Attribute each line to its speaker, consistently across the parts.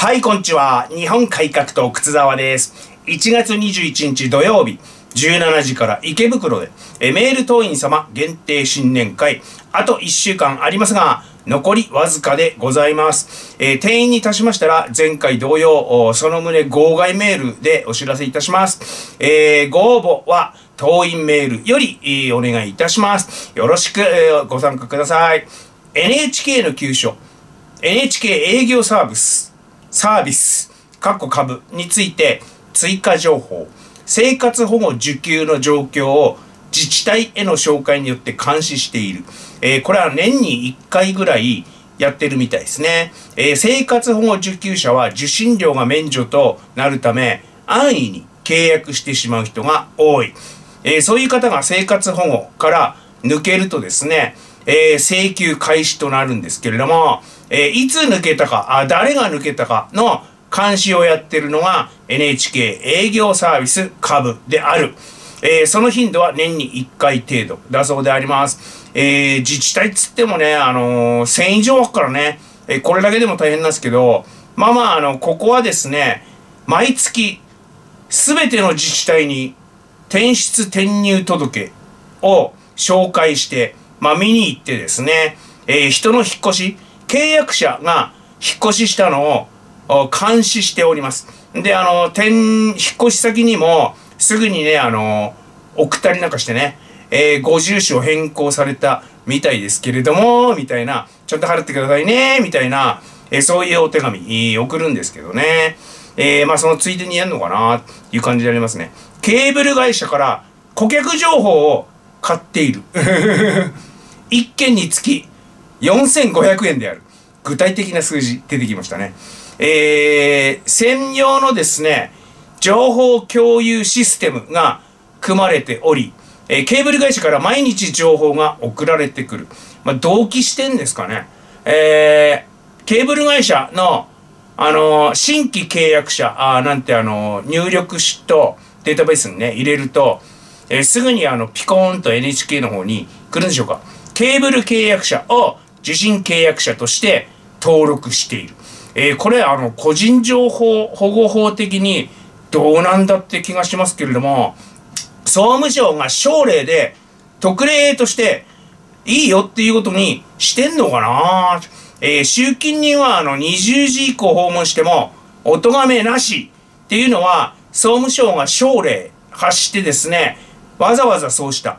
Speaker 1: はい、こんにちは。日本改革党靴沢です。1月21日土曜日、17時から池袋で、えメール党員様限定新年会、あと1週間ありますが、残りわずかでございます。えー定員に達しましたら、前回同様、その旨号外メールでお知らせいたします。えーご応募は、党員メールより、お願いいたします。よろしく、ご参加ください。NHK の急所、NHK 営業サービス、サービス、カッコ株について追加情報、生活保護受給の状況を自治体への紹介によって監視している。えーこれは年に1回ぐらいやってるみたいですね。えー生活保護受給者は受信料が免除となるため、安易に契約してしまう人が多い。えーそういう方が生活保護から抜けるとですね、えー請求開始となるんですけれども、えいつ抜けたかあ、誰が抜けたかの監視をやってるのが NHK 営業サービス株である。えーその頻度は年に1回程度だそうであります。えー自治体つってもね、あのー1000以上あるからね、えーこれだけでも大変なんですけど、まあまあ、あの、ここはですね、毎月、すべての自治体に転出転入届を紹介して、まあ見に行ってですね、え人の引っ越し、契約者が引っ越ししたのを監視しております。で、あの、転、引っ越し先にも、すぐにね、あの、送ったりなんかしてね、えーご住所を変更されたみたいですけれども、みたいな、ちょっと払ってくださいね、みたいな、えーそういうお手紙、送るんですけどね。えーまあそのついでにやるのかな、っていう感じでありますね。ケーブル会社から顧客情報を買っている。一件につき4500円である。具体的な数字出てきましたね。えー専用のですね、情報共有システムが組まれており、えーケーブル会社から毎日情報が送られてくる。まあ、同期してんですかね。えーケーブル会社の、あのー新規契約者、あーなんてあのー入力しとデータベースにね、入れると、えーすぐにあの、ピコーンと NHK の方に来るんでしょうか。ケーブル契約者を受信契約者として登録している。えーこれあの、個人情報保護法的にどうなんだって気がしますけれども、総務省が省令で特例としていいよっていうことにしてんのかな？えー集金人はあの20時以降訪問してもお咎めなしっていうのは総務省が省令発してですねわざわざそうした、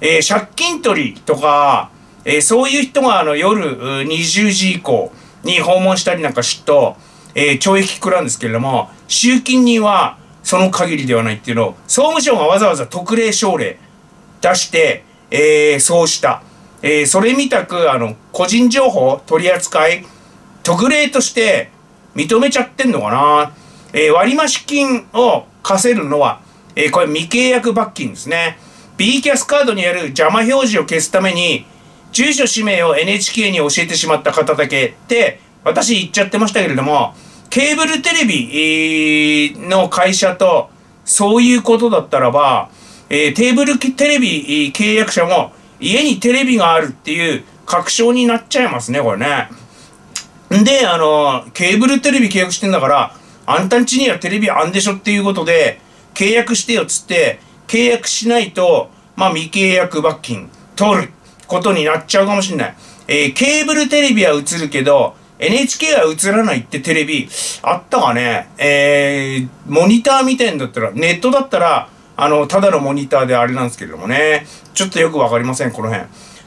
Speaker 1: えー借金取りとか、えーそういう人があの夜20時以降に訪問したりなんかしと、えー懲役食らうんですけれども集金人はその限りではないっていうのを総務省がわざわざ特例省令出して、えーそうした、えーそれみたくあの個人情報取り扱い特例として認めちゃってんのかな、えー割増金を課せるのは、えーこれ未契約罰金ですね。B キャスカードにある邪魔表示を消すために住所氏名を NHK に教えてしまった方だけって私言っちゃってましたけれどもケーブルテレビの会社とそういうことだったらば、えーテーブルテレビ契約者も家にテレビがあるっていう確証になっちゃいますねこれね。であのケーブルテレビ契約してんだからあんたんちにはテレビあんでしょっていうことで契約してよっつって契約しないとまあ未契約罰金取ることになっちゃうかもしれない。えーケーブルテレビは映るけど NHK は映らないってテレビあったかねえー、モニターみたいんだったらネットだったらあのただのモニターであれなんですけれどもねちょっとよくわかりませんこの辺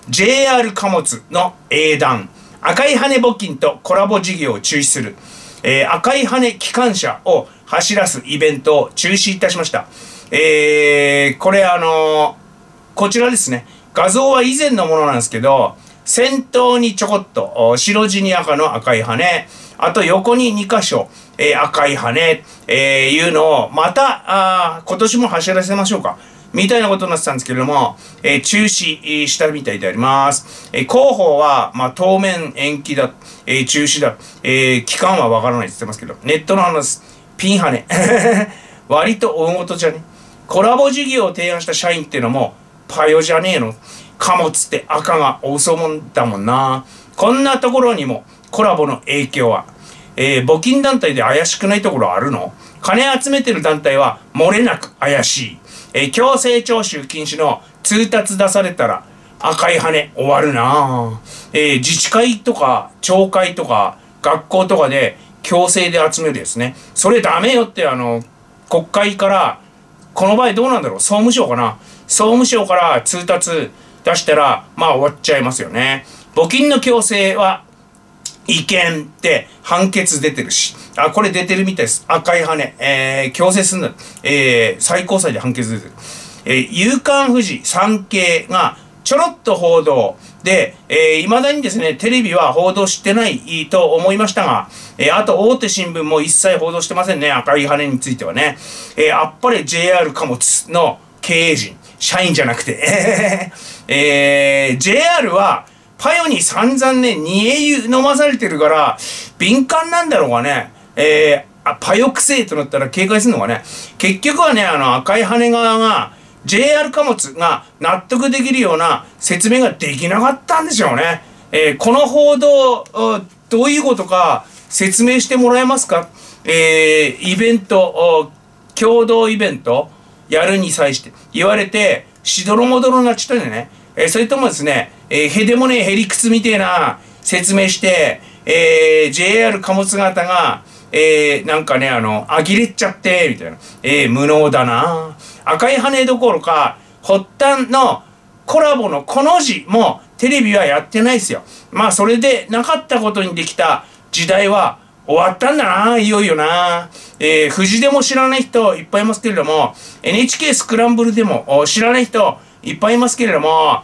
Speaker 1: JR 貨物の英断赤い羽募金とコラボ事業を中止する、えー赤い羽機関車を走らすイベントを中止いたしました。えーこれあのーこちらですね。画像は以前のものなんですけど、先頭にちょこっと白地に赤の赤い羽、あと横に2箇所、えー赤い羽、えーいうのをまたあ今年も走らせましょうか。みたいなことになってたんですけれども、えー中止したみたいであります。えー広報は、まあ、当面延期だ、えー中止だ、えー期間はわからないって言ってますけど、ネットの話、ピンハネ。割と大事じゃね。コラボ事業を提案した社員っていうのも、パヨじゃねえの。貨物って赤が多そもんだもんな。こんなところにもコラボの影響は。えー、募金団体で怪しくないところあるの？金集めてる団体は漏れなく怪しい。えー、強制徴収禁止の通達出されたら赤い羽終わるなえー、自治会とか町会とか学校とかで強制で集めるですね。それダメよってあの、国会から、この場合どうなんだろう？総務省かな？総務省から通達出したら、まあ終わっちゃいますよね。募金の強制は違憲って判決出てるし、あ、これ出てるみたいです。赤い羽、えー、強制すんだ。えー、最高裁で判決出てる。えー、夕刊富士産経がちょろっと報道で、えー、未だにですね、テレビは報道してないと思いましたが、えー、あと大手新聞も一切報道してませんね、赤い羽についてはね。えー、あっぱれ JR 貨物の経営陣、社員じゃなくて、えー、JR は、パヨに散々ね、煮え湯飲まされてるから、敏感なんだろうがね、えー、あ、パヨくせえとなったら警戒するのかね。結局はね、あの赤い羽側が、JR 貨物が納得できるような説明ができなかったんでしょうね。えー、この報道、どういうことか説明してもらえますか？えー、イベント、共同イベントやるに際して言われて、しどろもどろになっちゃったんだよね。えー、それともですね、えー、へでもねえへりくつみてえな説明して、えー、JR 貨物型が、えー、なんかね、あの、あきれっちゃって、みたいな。えー、無能だな赤い羽どころか、発端のコラボのこの字もテレビはやってないですよ。まあ、それでなかったことにできた時代は終わったんだないよいよなえー、富士でも知らない人いっぱいいますけれども、NHK スクランブルでも知らない人いっぱいいますけれども、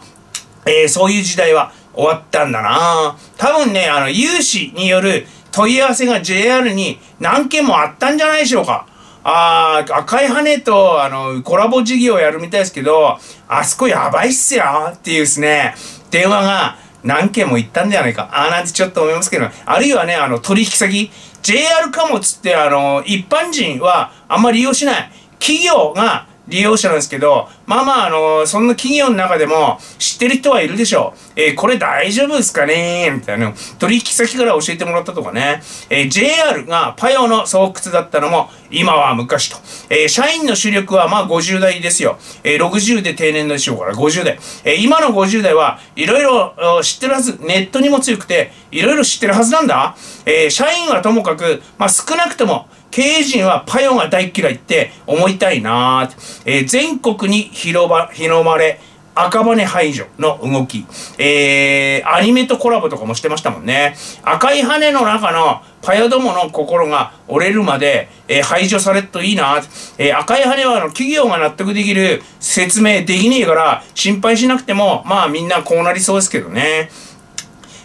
Speaker 1: えー、そういう時代は終わったんだな多分ね、あの、有志による問い合わせが JR に何件もあったんじゃないでしょうか。ああ、赤い羽と、あの、コラボ事業やるみたいですけど、あそこやばいっすよっていうですね、電話が何件も行ったんじゃないか。ああ、なんてちょっと思いますけど、あるいはね、あの、取引先、JR 貨物って、あの、一般人はあんまり利用しない。企業が利用者なんですけど、まあまあ、あの、そんな企業の中でも知ってる人はいるでしょう。えー、これ大丈夫ですかね？みたいな。取引先から教えてもらったとかね。えー、JR がパヨの巣窟だったのも、今は昔と。えー、社員の主力はまあ50代ですよ。えー、60で定年でしょうから50代。えー、今の50代はいろいろ知ってるはず。ネットにも強くて、いろいろ知ってるはずなんだ。えー、社員はともかく、まあ少なくとも、経営陣はパヨが大嫌いって思いたいなえー、全国に広ば、広まれ、赤羽排除の動き。えー、アニメとコラボとかもしてましたもんね。赤い羽の中のパヨどもの心が折れるまで、えー、排除されるといいな。えー、赤い羽はあの企業が納得できる説明できねえから心配しなくても、まあみんなこうなりそうですけどね。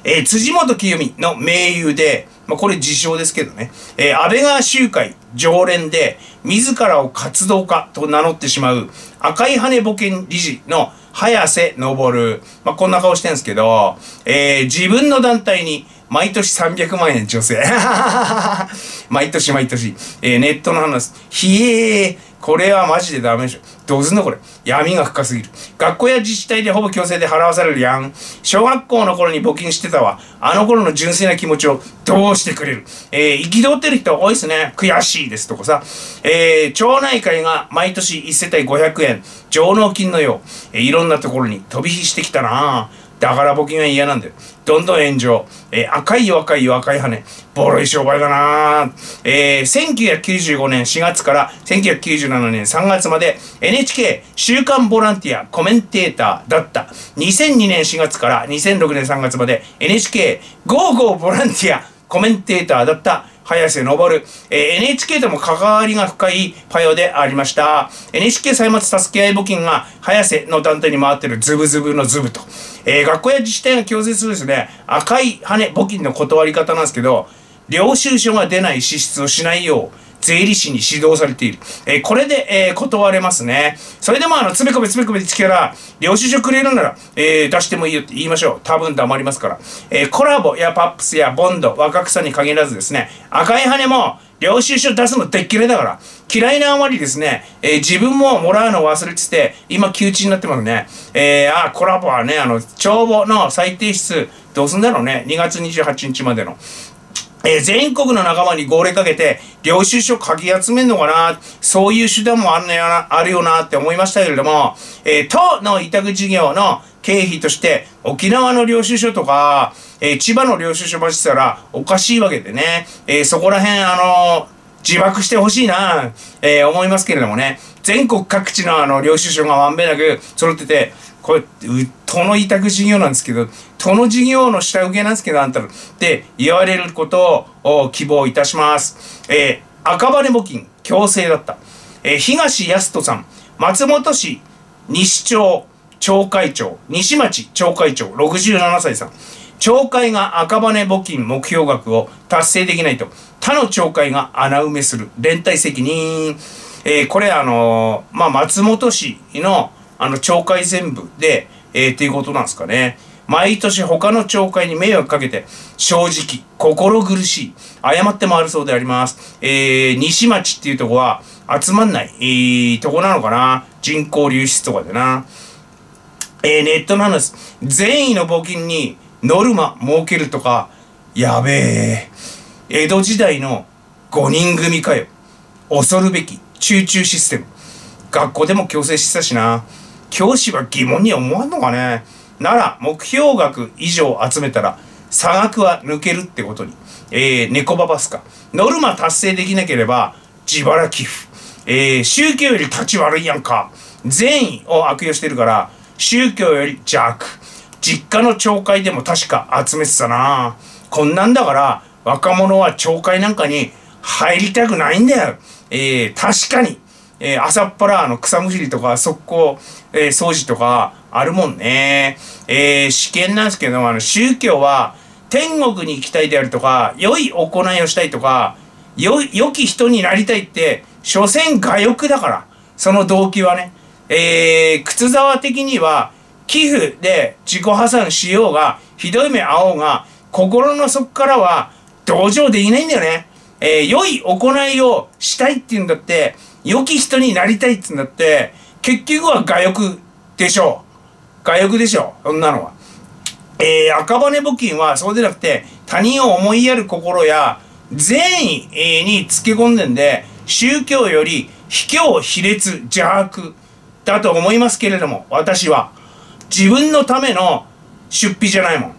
Speaker 1: えー、辻元清美の盟友で、まあ、これ自称ですけどね、えー、安倍川集会常連で、自らを活動家と名乗ってしまう赤い羽保険理事の早瀬昇。まあ、こんな顔してるんですけど、えー、自分の団体に毎年300万円女性。毎年毎年。えー、ネットの話。ひえー。これはマジでダメでしょ。どうすんのこれ。闇が深すぎる。学校や自治体でほぼ強制で払わされるやん。小学校の頃に募金してたわ。あの頃の純粋な気持ちをどうしてくれる。えー、憤ってる人多いですね。悔しいですとかさ。えー、町内会が毎年1世帯500円、上納金のよう、えー、いろんなところに飛び火してきたなぁ。だから募金は嫌なんだよ。どんどん炎上。えー、赤い若い若い羽。ボロい商売だなえー、1995年4月から1997年3月まで NHK 週刊ボランティアコメンテーターだった。2002年4月から2006年3月まで NHK ゴーゴーボランティアコメンテーターだった早瀬昇、えー、NHK とも関わりが深いパヨでありました。NHK 歳末助け合い募金が早瀬の団体に回ってるズブズブのズブと。えー、学校や自治体が強制するですね、赤い羽募金の断り方なんですけど、領収書が出ない支出をしないよう、税理士に指導されている。えー、これで、えー、断れますね。それでもあの、つべこべつべこべつけら、領収書くれるなら、えー、出してもいいよって言いましょう。多分黙りますから。えコラボやパップスやボンド、若草に限らずですね、赤い羽も、領収書出すのでっきれだから、嫌いなあまりですね、えー、自分ももらうの忘れてて、今窮地になってますね。えー、あ、コラボはね、あの、帳簿の最低数、どうすんだろうね。2月28日までの。えー、全国の仲間に号令かけて、領収書書き集めんのかなそういう手段もあるな、あるよなって思いましたけれども、えー、都の委託事業の経費として、沖縄の領収書とか、えー、千葉の領収書ましてたらおかしいわけでね、えそこら辺、あの自爆してほしいな、え思いますけれどもね、全国各地のあの領収書がまんべんなく揃ってて、これ、都の委託事業なんですけど、都の事業の下請けなんですけど、あんたらって言われることを希望いたします。えー、赤羽募金、強制だった。えー、東康人さん、松本市西町町会長、西町町会長、67歳さん。町会が赤羽募金目標額を達成できないと、他の町会が穴埋めする連帯責任。えー、これあのー、まあ、松本市のあの、町会全部で、えー、っていうことなんですかね。毎年他の町会に迷惑かけて、正直、心苦しい、謝って回るそうであります。えー、西町っていうとこは集まんない、えー、とこなのかな。人口流出とかでな。えー、ネットの話、善意の募金にノルマ設けるとか、やべえ。江戸時代の5人組かよ。恐るべき、集中システム。学校でも強制してたしな。教師は疑問に思わんのかねなら、目標額以上集めたら、差額は抜けるってことに。えー、猫ババスか。ノルマ達成できなければ、自腹寄付。えー、宗教より立ち悪いやんか。善意を悪用してるから、宗教より邪悪。実家の町会でも確か集めてたなこんなんだから、若者は町会なんかに入りたくないんだよ。えー、確かに。えー、朝っぱらあの草むしりとか速攻、えー、掃除とかあるもんね。えー、試験なんですけど、あの宗教は天国に行きたいであるとか、良い行いをしたいとか、良良き人になりたいって、所詮我欲だから。その動機はね。えー、靴沢的には、寄付で自己破産しようが、ひどい目合おうが、心の底からは同情できないんだよね。えー、良い行いをしたいっていうんだって、良き人になりたいっつうんだって、結局は我欲でしょう。我欲でしょう。そんなのは。えー、赤羽募金はそうでなくて、他人を思いやる心や善意につけ込んでんで、宗教より卑怯、卑劣、邪悪だと思いますけれども、私は。自分のための出費じゃないもん。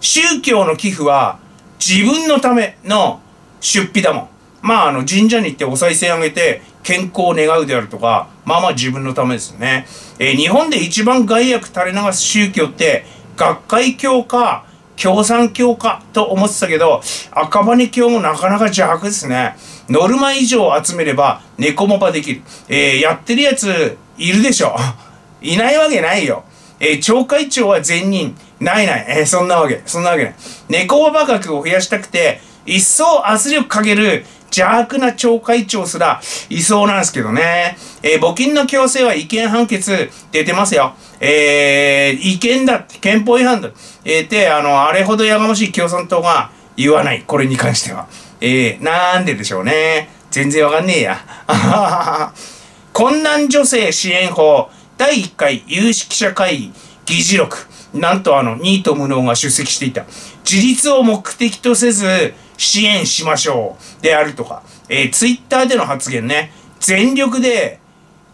Speaker 1: 宗教の寄付は自分のための出費だもん。まあ、あの、神社に行ってお賽銭あげて、健康を願うであるとか、まあまあ自分のためですね。えー、日本で一番害悪垂れ流す宗教って、学会教か、共産教かと思ってたけど、赤羽教もなかなか邪悪ですね。ノルマ以上集めれば猫モバできる。えー、やってるやついるでしょ。いないわけないよ。えー、町会長は善人。ないない。えー、そんなわけ。そんなわけない。猫モバ額を増やしたくて、一層圧力かける邪悪な町会長すらいそうなんですけどね。えー、募金の強制は違憲判決出てますよ。えー、違憲だって、憲法違反だ。えー、で、あの、あれほどやがましい共産党が言わない。これに関しては。えー、なんででしょうね。全然わかんねえや。困難女性支援法第1回有識者会議議事録。なんとあの、ニート無能が出席していた。自立を目的とせず、支援しましょうであるとか、えー、ツイッターでの発言ね、全力で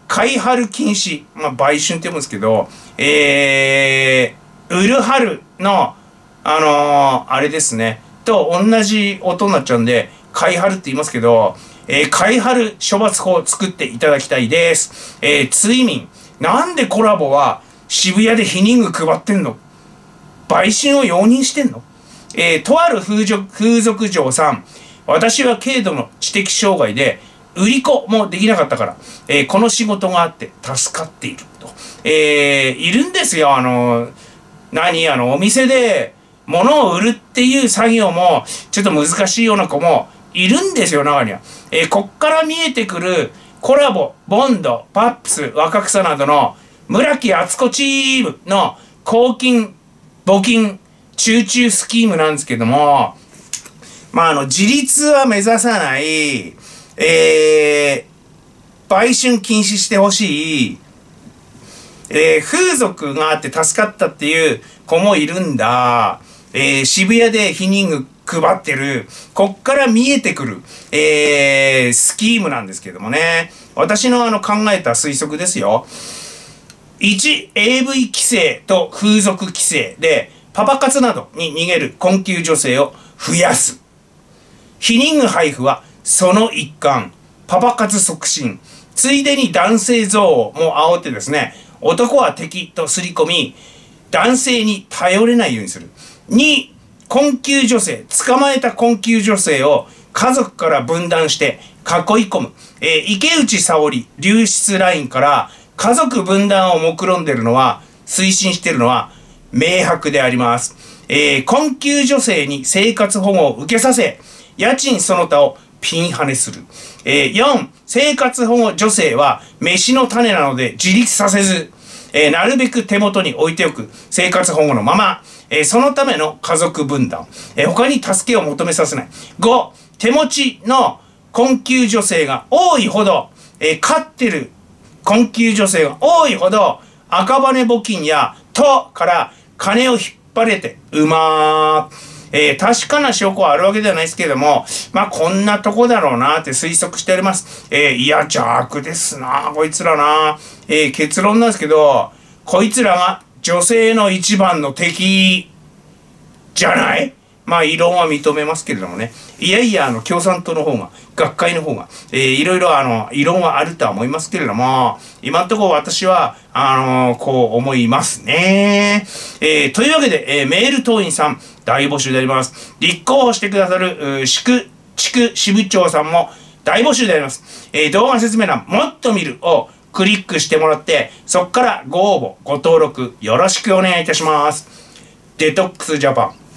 Speaker 1: 買い張る禁止、まあ、売春って言うんですけど、えー、売る張るの、あのー、あれですね、と同じ音になっちゃうんで、買い張るって言いますけど、えー、買い張る処罰法を作っていただきたいです。えー、ツイミン。なんでコラボは渋谷で避妊具配ってんの？売春を容認してんの？えー、とある風俗風俗嬢さん、私は軽度の知的障害で、売り子もできなかったから、えー、この仕事があって助かっていると。えー、いるんですよ、あの、何、あの、お店で物を売るっていう作業も、ちょっと難しいような子もいるんですよ、中には。えー、こっから見えてくるコラボ、ボンド、パップス、若草などの村木厚子チームの公金、募金、集中スキームなんですけども、まあ、あの、自立は目指さない、えー、売春禁止してほしい、えー、風俗があって助かったっていう子もいるんだ。えー、渋谷で避妊具配ってる、こっから見えてくる、えー、スキームなんですけどもね。私のあの考えた推測ですよ。1、AV 規制と風俗規制で、パパ活などに逃げる困窮女性を増やす。避妊具配布はその一環。パパ活促進。ついでに男性憎悪も煽ってですね、男は敵とすり込み、男性に頼れないようにする。2、困窮女性、捕まえた困窮女性を家族から分断して囲い込む。えー、池内沙織流出ラインから家族分断を目論んでるのは、推進してるのは明白であります。えー、困窮女性に生活保護を受けさせ、家賃その他をピンハネする。えー、4、生活保護女性は飯の種なので自立させず、えー、なるべく手元に置いておく生活保護のまま、えー、そのための家族分断、えー、他に助けを求めさせない。5、手持ちの困窮女性が多いほど、えー、飼ってる困窮女性が多いほど、赤羽募金や都から金を引っ張れて、うまー。えー、確かな証拠はあるわけではないですけれども、まあ、こんなとこだろうなって推測しております。えー、いや、邪悪ですなこいつらなえー、結論なんですけど、こいつらが女性の一番の敵じゃない？まあ異論は認めますけれどもね。いやいや、あの、共産党の方が、学会の方が、えー、いろいろあの、異論はあるとは思いますけれども、今んとこ私は、あのー、こう思いますね。えー、というわけで、えー、メール党員さん、大募集であります。立候補してくださる、宿、地区支部長さんも大募集であります。えー、動画説明欄、もっと見るをクリックしてもらって、そこからご応募、ご登録、よろしくお願いいたします。デトックスジャパン。